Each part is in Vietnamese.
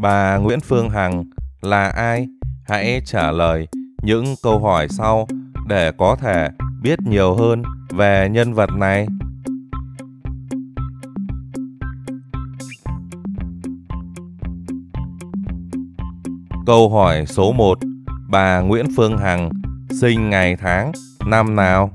Bà Nguyễn Phương Hằng là ai? Hãy trả lời những câu hỏi sau để có thể biết nhiều hơn về nhân vật này. Câu hỏi số 1. Bà Nguyễn Phương Hằng sinh ngày tháng năm nào?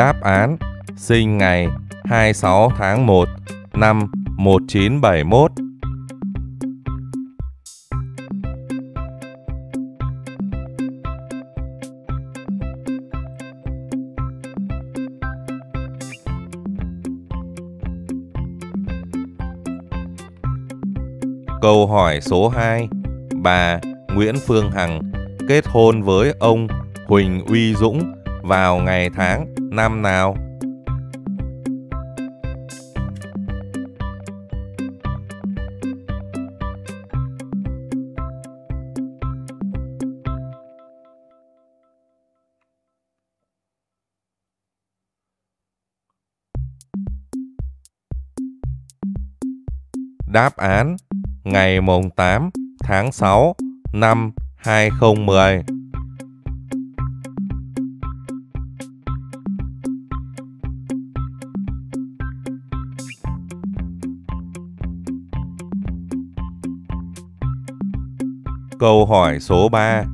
Đáp án sinh ngày 26 tháng 1 năm 1971. Câu hỏi số 2. Bà Nguyễn Phương Hằng kết hôn với ông Huỳnh Uy Dũng vào ngày tháng năm nào? Đáp án ngày mùng 8 tháng 6 năm 2010. Câu hỏi số 3.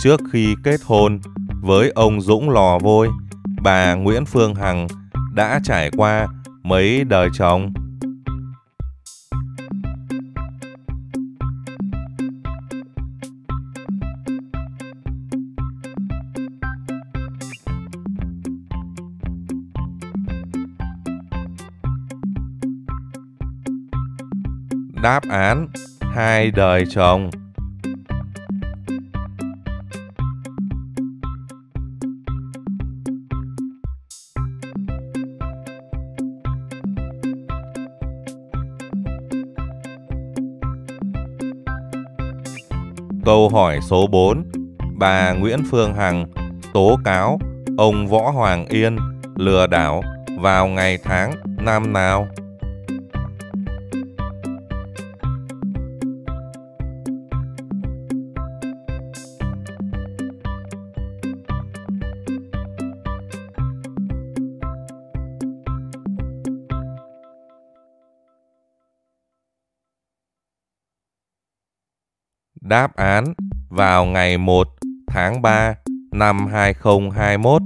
Trước khi kết hôn với ông Dũng Lò Vôi, bà Nguyễn Phương Hằng đã trải qua mấy đời chồng? Đáp án hai đời chồng. Câu hỏi số 4. Bà Nguyễn Phương Hằng tố cáo ông Võ Hoàng Yên lừa đảo vào ngày tháng năm nào? Đáp án vào ngày 1 tháng 3 năm 2021.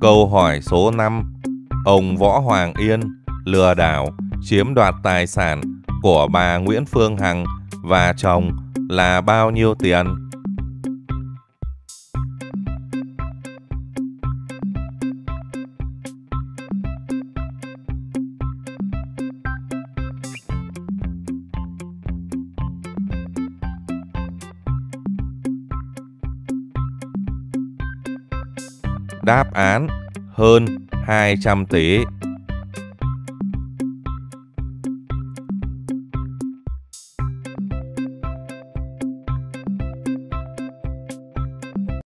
Câu hỏi số 5. Ông Võ Hoàng Yên lừa đảo chiếm đoạt tài sản của bà Nguyễn Phương Hằng và chồng là bao nhiêu tiền? Đáp án hơn 200 tỷ.